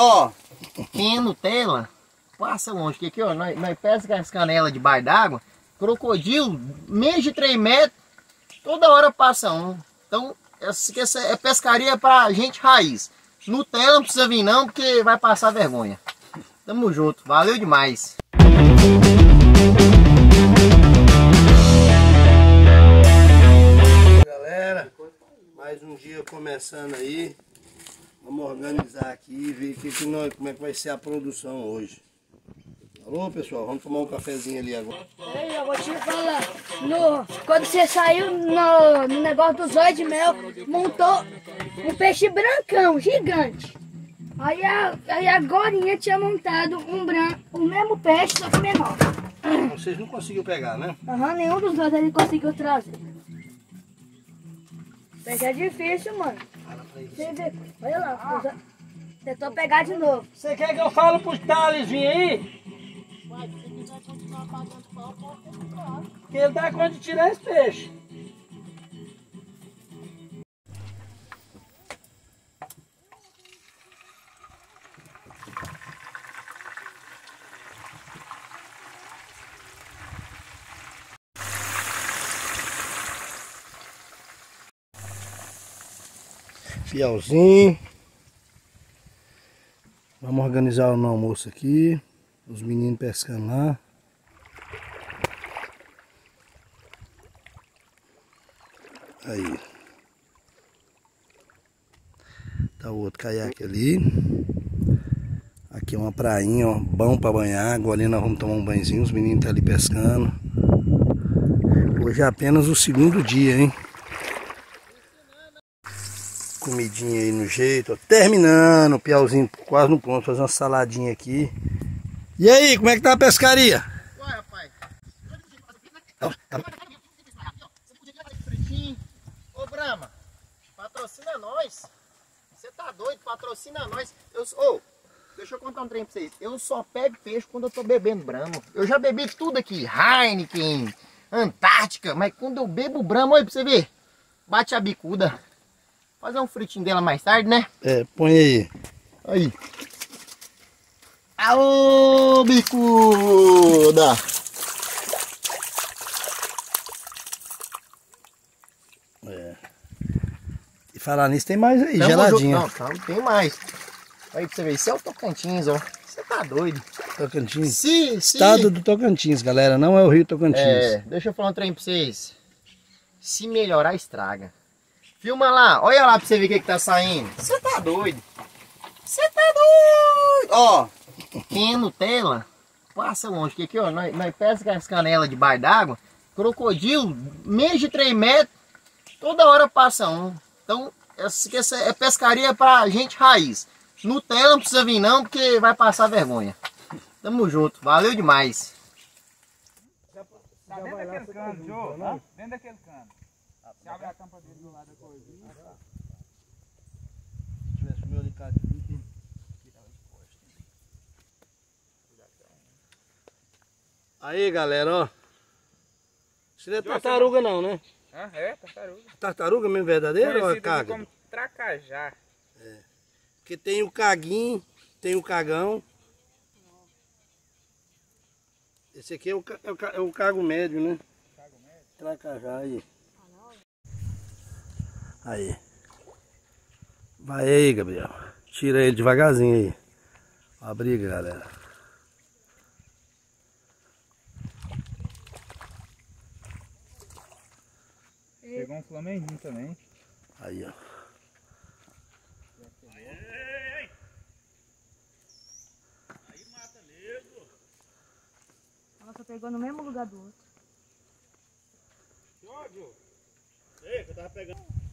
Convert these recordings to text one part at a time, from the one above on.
Ó, quem é Nutella, passa longe. Que aqui, ó, nós, nós pescamos as canelas debaixo d'água. Crocodilo, menos de 3 metros, toda hora passa um. Então, essa é pescaria pra gente raiz. Nutella não precisa vir não, porque vai passar vergonha. Tamo junto, valeu demais. Galera, mais um dia começando aí. Vamos organizar aqui e ver que, que nós, como é que vai ser a produção hoje. Alô pessoal, vamos tomar um cafezinho ali agora. Ei, eu vou te falar, no, quando você saiu no, no negócio dos olhos de mel, montou um peixe brancão, gigante. Aí, a, aí agora tinha montado um branco, o mesmo peixe, só que menor. Vocês não conseguiram pegar, né? Aham, nenhum dos dois ele conseguiu trazer. Peixe é difícil, mano. Você vê, olha lá, tentou pegar de novo. Você quer que eu fale pros Thales vir aí? Que ele dá conta de tirar esse peixe. Fielzinho. Vamos organizar o almoço aqui. Os meninos pescando lá. Aí. Tá o outro caiaque ali. Aqui é uma prainha, ó, bom para banhar. Agora nós vamos tomar um banhozinho. Os meninos estão tá ali pescando. Hoje é apenas o segundo dia, hein? Comidinha aí no jeito, ó. Terminando, o piauzinho quase no ponto. Fazer uma saladinha aqui. E aí, como é que tá a pescaria? Ué, rapaz. Ô, Brama, patrocina nós. Você tá doido? Patrocina nós. Eu, oh, deixa eu contar um trem pra vocês. Eu só pego peixe quando eu tô bebendo Brama. Eu já bebi tudo aqui. Heineken, Antártica. Mas quando eu bebo Brama, olha pra você ver. Bate a bicuda. Fazer um fritinho dela mais tarde, né? É, põe aí. Aí. Aô, bicuda! É. E falar nisso, tem mais aí, Tamo geladinho. Não, calma, tem mais. Aí pra você ver, isso é o Tocantins, ó. Você tá doido. Tocantins? Sim, sim. Estado do Tocantins, galera, não é o Rio Tocantins. É, deixa eu falar um trem pra vocês. Se melhorar, estraga. Filma lá, olha lá pra você ver o que, que tá saindo. Você tá doido. Você tá doido. Ó, quem é Nutella, passa longe. Que aqui, ó, nós, nós pescamos as canelas debaixo d'água. Crocodilo, menos de 3 metros, toda hora passa um. Então, essa é pescaria pra gente raiz. Nutella não precisa vir não, porque vai passar vergonha. Tamo junto, valeu demais. Tá dentro daquele cano, Jô. Dentro daquele cano. Você abre a tampa dele do lado da coisinha. Se tivesse o meu alicate aqui. Aí galera, ó. Isso não é tartaruga não, né? Ah, é, tartaruga. Tartaruga mesmo verdadeira ou é caga? como tracajá. É. Porque tem o caguinho, tem o cagão. Esse aqui é o, é o, é o cago médio, né? Cago médio? Tracajá aí. Aí. Vai aí, Gabriel. Tira ele devagarzinho aí. A briga, galera. Pegou um flamenguinho também. Aí, ó. Aí mata nego. Nossa, pegou no mesmo lugar do outro. Jódio! Ei, que eu tava pegando.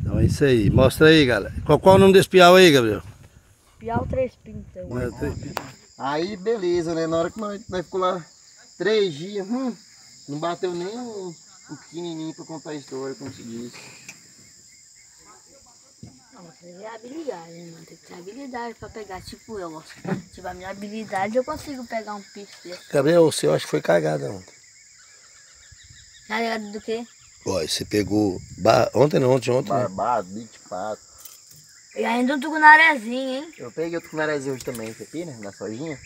Então é isso aí. Mostra aí, galera. Qual, qual é o nome desse piau aí, Gabriel? Piau Três Pintas. É, três pintas. Aí, beleza, né? Na hora que nós, nós ficou lá três dias, hum, não bateu nem um, um pequenininho para contar a história, como se diz. Você tem habilidade, né, mano? Tem que ter habilidade para pegar. Tipo eu, se tiver a minha habilidade, eu consigo pegar um peixe desse. Gabriel, o seu acho que foi cagada ontem. Cagada do quê? Ó, você pegou. Bar... Ontem não, ontem, ontem. Barbado, bicho pato. E ainda um tucunarezinho, hein? Eu peguei outro cunarezinho hoje também, esse aqui, né? Da sojinha.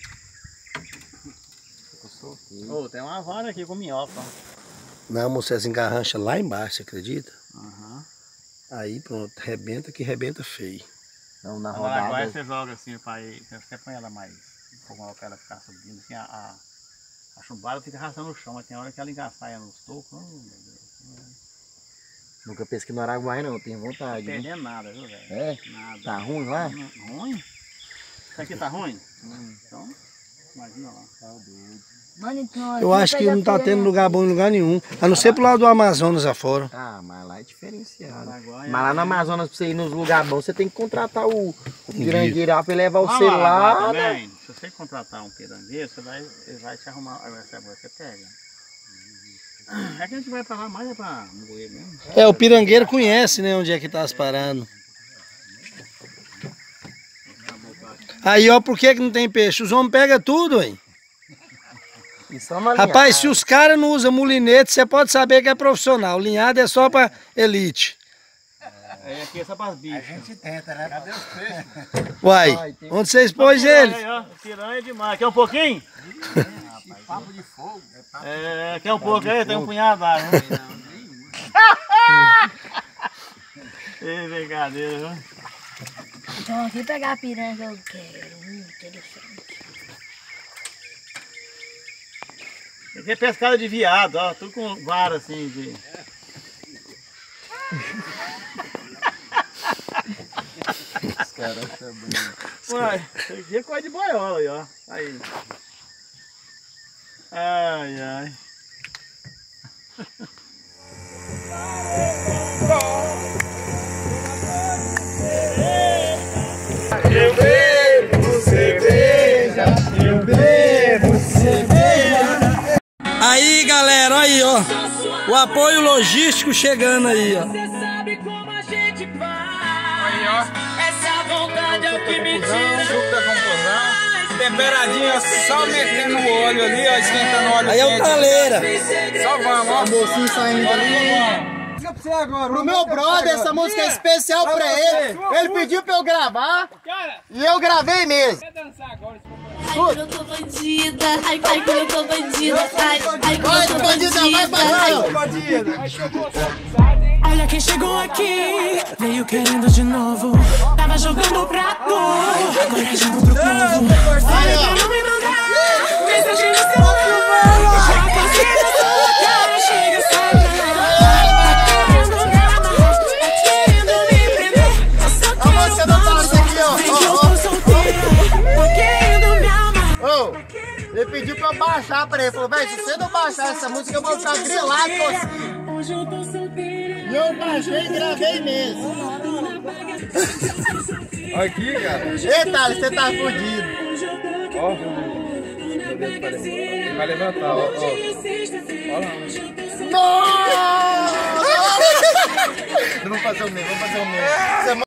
Ô, tem uma vara aqui com minhoca. Não, moça, essa engarrancha lá embaixo, você acredita? Aham. Aí pronto, rebenta que rebenta feio. Não, na Agora, agora rodada. você joga assim, pai, você põe ela mais, um pra ela ficar subindo, assim, a, a, a chumbada fica arrastando no chão, mas tem hora que ela engaçaia nos tocos, oh, meu Deus, Nunca pesquei no Araguai não, tenho não vontade. tá viu? perdendo nada, viu, velho? É? Nada. Tá ruim lá? Não, Ruim? Isso aqui tá ruim? Então, imagina lá. Tá doido. Então. Eu acho que pega não tá tendo lugar bom em lugar nenhum. A não ser pro lado do Amazonas afora. Ah, mas lá é diferenciado. Araguaia, Mas lá no Amazonas, pra você ir nos lugares bons, você tem que contratar o, o pirangueiro lá pra ele levar Lá no celular. Araguaia né? se você contratar um pirangueiro, você vai, ele vai te arrumar, você pega. É que a gente vai pra lá mais é pra moer mesmo. É, o pirangueiro conhece, né, onde é que tá as paradas. Aí, ó, por que que não tem peixe? Os homens pegam tudo, hein? Rapaz, se os caras não usam mulinete, você pode saber que é profissional. Linhado é só pra elite. É aqui é só pras bichas. Uai, Ai, tem- onde vocês pôs eles? Aí, ó, piranha é demais. Quer um pouquinho? Papo de fogo. É, quer um pouco aí? Tem um punhado lá. né? Ei, brincadeira, viu? Então aqui pegar a piranha que eu quero. Hum, interessante. Aqui é pescada de viado, ó. Tudo com vara assim de. Os caras também. Isso aqui é coisa de boiola aí, ó. Aí. Ai, ai. Aí, galera, olha aí, ó. O apoio logístico chegando aí, ó. Você sabe como a gente faz. Essa vontade é o que me tira. Ó, só metendo o óleo ali, ó, esquentando o óleo Aí é o taleira. Só vamos, ó. mocinho saindo ali. Pro meu brother, essa música é especial pra ele. Ele pediu pra eu gravar e eu gravei mesmo. Ai, como eu tô bandida, ai, ai, como eu tô bandida, ai, ai, Vai, eu tô bandida, vai, bandida. Olha quem chegou aqui, veio querendo de novo. Tava jogando prato, agora jogo pro povo. Olha pra não me mandar, mensagem no celular. Já passei na sua cara, chega, sai pra lá. Tá querendo me amarrar, tá querendo me prender. Eu só A música quero ó. Vem que eu tô tá querendo me amarrar. ó. Ô, ele pediu pra eu baixar pra ele. Falou, velho, se você não baixar essa música, eu vou ficar grilado com você. E eu baixei e gravei mesmo. Aqui, cara. Ei, Thales, você tá fudido. Ó. Vai levantar, ó. ó. Nossa! Vamos fazer o mesmo, vamos fazer o mesmo. Você